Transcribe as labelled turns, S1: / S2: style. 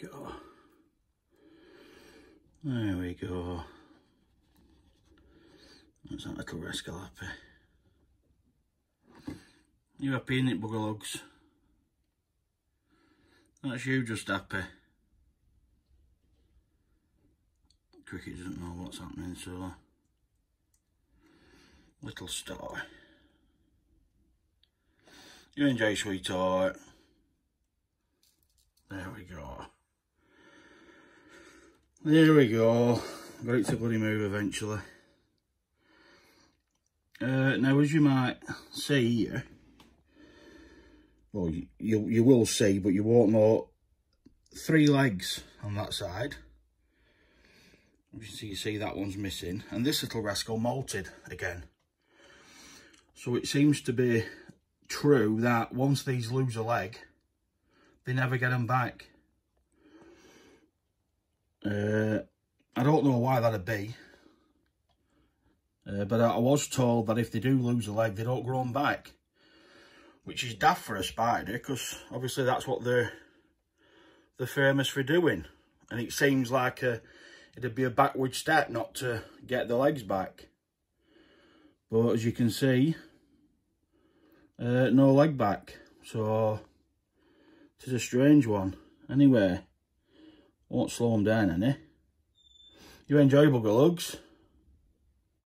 S1: go. There we go. That's that little rascal happy. You happy in it, lugs? That's you just happy. Cricket doesn't know what's happening, so uh, little star. You enjoy, sweetheart. There we go. There we go. Got it to bloody move eventually. Uh, now, as you might see here, well, you, you, will see, but you won't know, three legs on that side. As you see, that one's missing. And this little rascal molted again. So it seems to be true that once these lose a leg, they never get them back. Uh, I don't know why that'd be. Uh, but I, was told that if they do lose a leg, they don't grow them back. Which is daft for a spider, because obviously that's what they're, they're famous for doing. And it seems like a, it'd be a backward step not to get the legs back. But as you can see, uh, no leg back. So it is a strange one. Anyway, won't slow them down any. You enjoy bugger lugs?